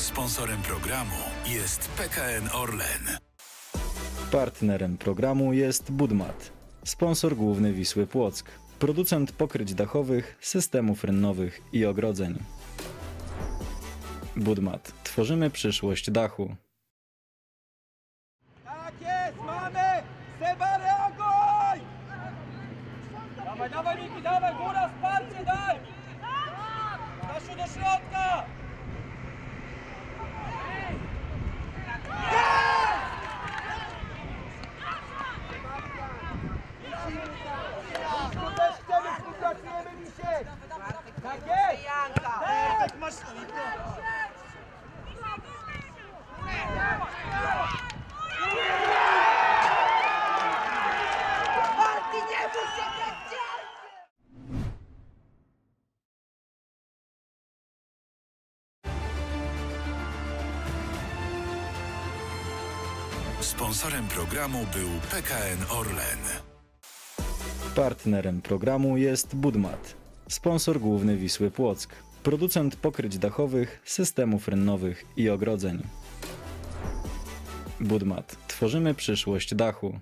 Sponsorem programu jest PKN Orlen. Partnerem programu jest Budmat, sponsor główny Wisły Płock, producent pokryć dachowych, systemów rynnowych i ogrodzeń. Budmat. Tworzymy przyszłość dachu. Tak jest, mamy! Seba, reaguj! Dawaj, dawaj, Miki, dawaj, góra, wsparcie, daj! Stasiu, do środka! Sponsorem programu był PKN Orlen. Partnerem programu jest Budmat, sponsor główny Wisły Płock, producent pokryć dachowych, systemów rynnowych i ogrodzeń. Budmat. Tworzymy przyszłość dachu.